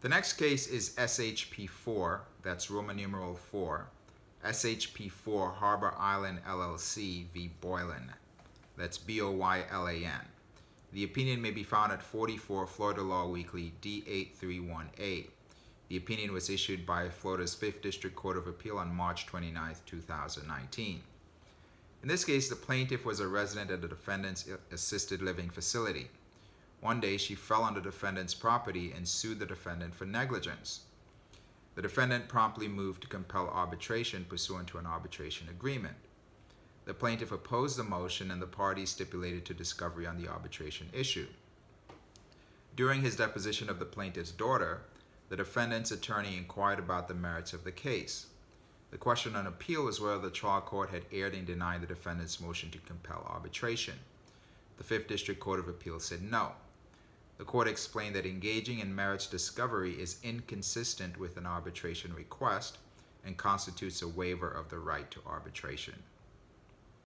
The next case is SHP4, that's Roman numeral 4, SHP4 Harbour Island LLC v. Boylan, that's B O Y L A N. The opinion may be found at 44 Florida Law Weekly D8318. The opinion was issued by Florida's 5th District Court of Appeal on March 29, 2019. In this case, the plaintiff was a resident at the defendant's assisted living facility. One day, she fell on the defendant's property and sued the defendant for negligence. The defendant promptly moved to compel arbitration pursuant to an arbitration agreement. The plaintiff opposed the motion and the parties stipulated to discovery on the arbitration issue. During his deposition of the plaintiff's daughter, the defendant's attorney inquired about the merits of the case. The question on appeal is whether the trial court had erred in denying the defendant's motion to compel arbitration. The Fifth District Court of Appeal said no. The court explained that engaging in merits discovery is inconsistent with an arbitration request and constitutes a waiver of the right to arbitration.